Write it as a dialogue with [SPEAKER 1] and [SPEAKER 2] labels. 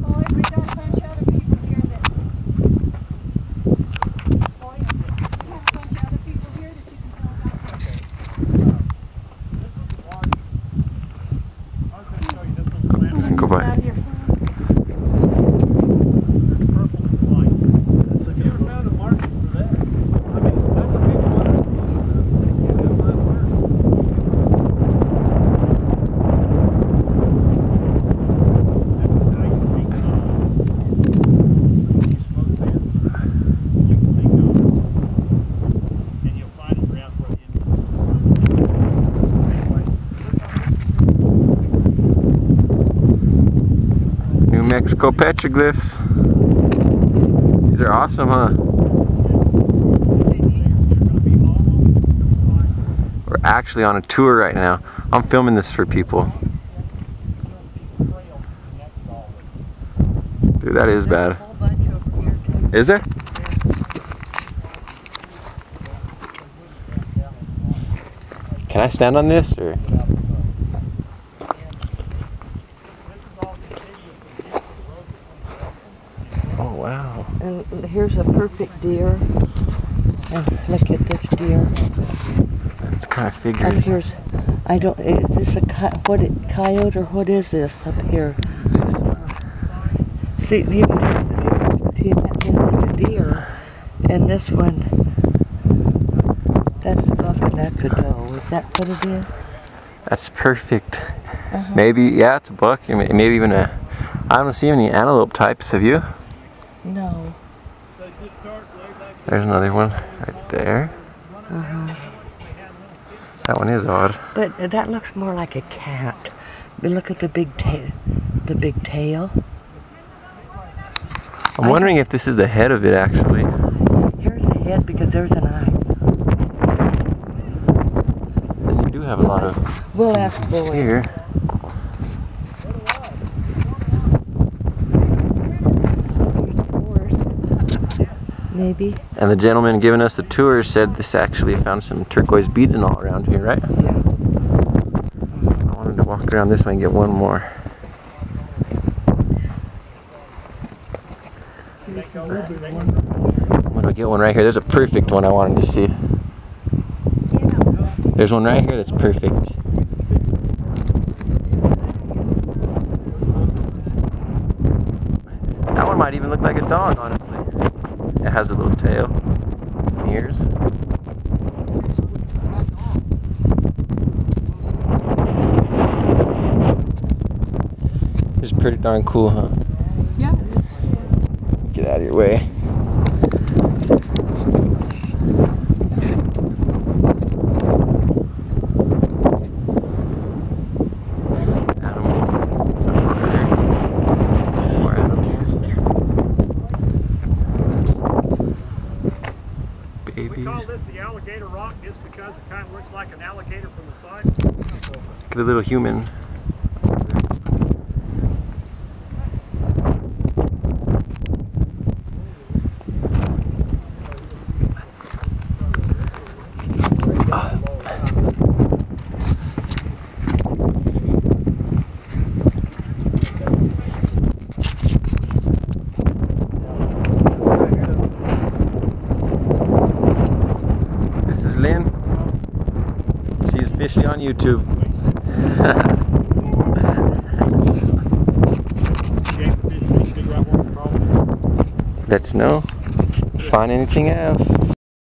[SPEAKER 1] Boy, we got a bunch of other people here that. Boy, we have a bunch of other people here that you can tell about.
[SPEAKER 2] Go by.
[SPEAKER 1] Out here.
[SPEAKER 2] Mexico petroglyphs. These are awesome, huh? We're actually on a tour right now. I'm filming this for people. Dude, that is bad. Is there? Can I stand on this or? Wow.
[SPEAKER 3] And here's a perfect deer. And look at this deer.
[SPEAKER 2] That's kind of
[SPEAKER 3] And
[SPEAKER 2] figures.
[SPEAKER 3] here's, I don't, is this a what, it- coyote or what is this up here?
[SPEAKER 2] This one.
[SPEAKER 3] See, you can tell the difference between that one and a deer and this one. That's a buck and that's a doe. Is that what it is?
[SPEAKER 2] That's perfect.
[SPEAKER 3] Uh-huh.
[SPEAKER 2] Maybe, yeah, it's a buck. Maybe even a. I don't see any antelope types. Have you?
[SPEAKER 3] No.
[SPEAKER 2] There's another one right there.
[SPEAKER 3] Uh-huh.
[SPEAKER 2] That one is odd.
[SPEAKER 3] But that looks more like a cat. But look at the big tail. The big tail.
[SPEAKER 2] I'm
[SPEAKER 3] I-
[SPEAKER 2] wondering if this is the head of it actually.
[SPEAKER 3] Here's the head because there's an eye.
[SPEAKER 2] And you do have a lot of
[SPEAKER 3] We'll ask Boyd.
[SPEAKER 2] here.
[SPEAKER 3] Maybe.
[SPEAKER 2] And the gentleman giving us the tour said this actually found some turquoise beads and all around here, right?
[SPEAKER 3] Yeah.
[SPEAKER 2] I wanted to walk around this way and get one more. I'm gonna get one right here. There's a perfect one I wanted to see. There's one right here that's perfect. That one might even look like a dog, honestly. It has a little tail, some ears. It's pretty darn cool, huh?
[SPEAKER 1] Yeah, it is.
[SPEAKER 2] Get out of your way.
[SPEAKER 4] We call this the alligator rock just because it kind of looks like an alligator from the side.
[SPEAKER 2] At the little human. This is Lynn. She's officially on YouTube.
[SPEAKER 4] Shame the fish fish big right one problem.
[SPEAKER 2] Let us know. Find anything else.